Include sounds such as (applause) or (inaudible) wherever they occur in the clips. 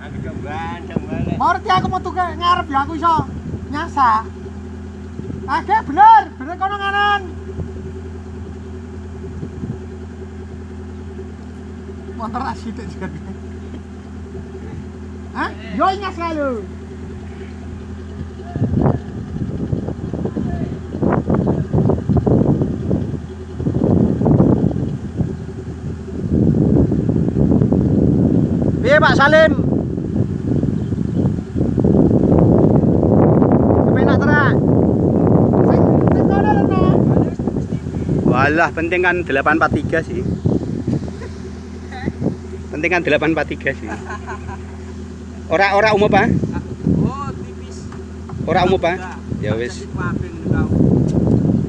Aku. Ngerti aku metu ke ngarep ya aku iso nyasa. Oke, bener, bener kono nganan. Motor asik juga. Hah? Yo nyas lalu. Piye Pak Salim? Kepenak terak. Sing sing kono lho, Nak. Walah, penting kan 843 sih. Penting kan 843 sih. Ora ora umum, Pak? Oh, tipis. Ora umum, Pak? Ya wis.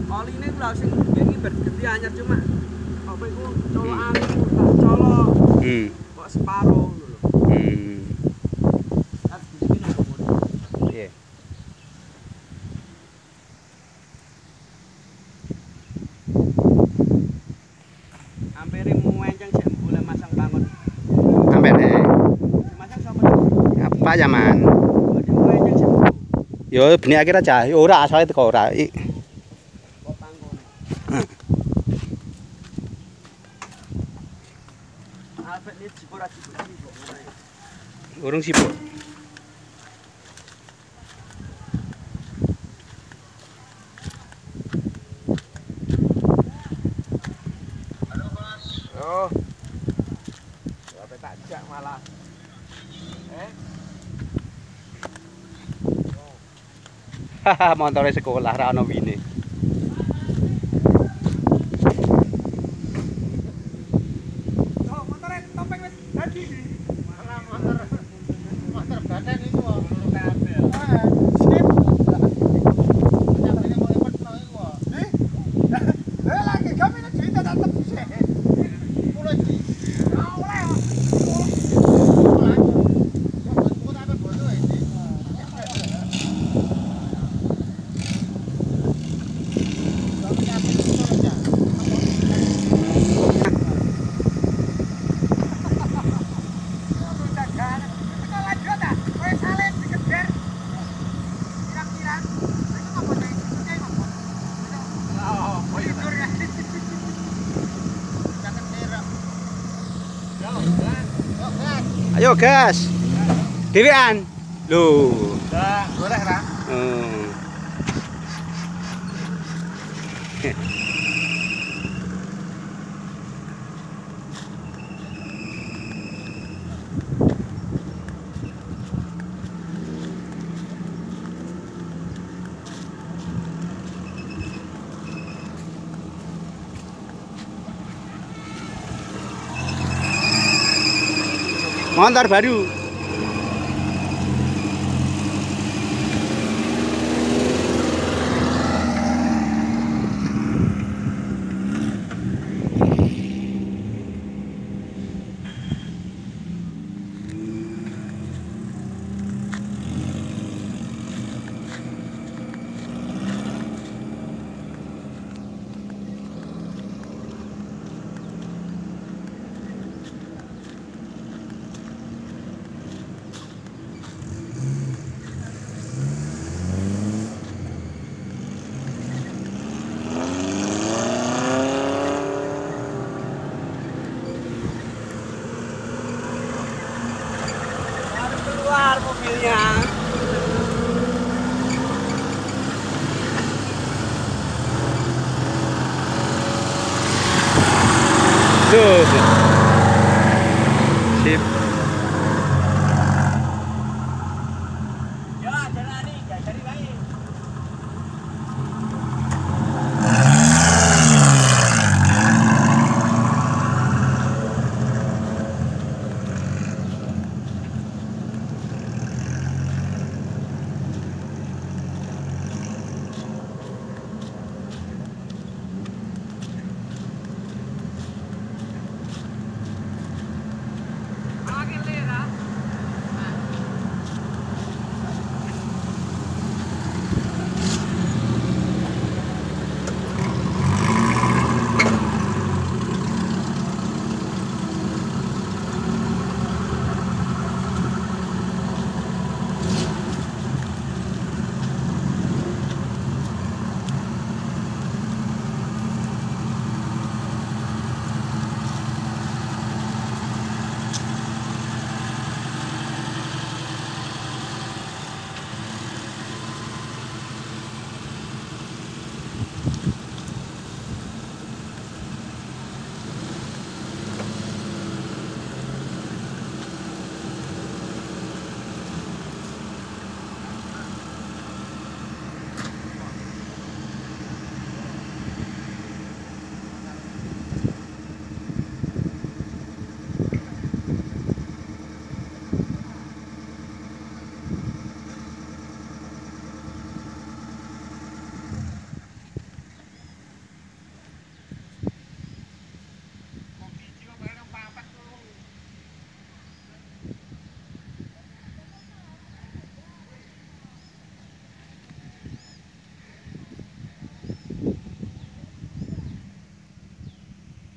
Oli ini sing ini bergede anyar cuma apa colok Hmm. kok separuh Muenceng sik Yo benih akhir aja. Yo ora asal itu kok ora. Kok. Urung sibuk. Oh. Sampai tak jak malah. Eh, (laughs) Montar ese cola rano vine. Ayo gas. Dewean. Loh. Enggak, boleh ra? Hmm. Motor baru. Loh.